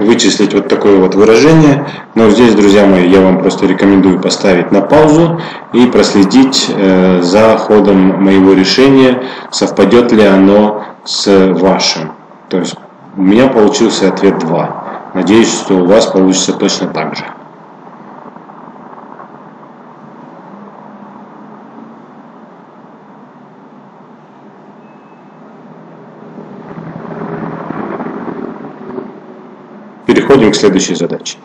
вычислить вот такое вот выражение. Но здесь, друзья мои, я вам просто рекомендую поставить на паузу и проследить э, за ходом моего решения, совпадет ли оно с вашим. То есть у меня получился ответ 2. Надеюсь, что у вас получится точно так же. Переходим к следующей задаче.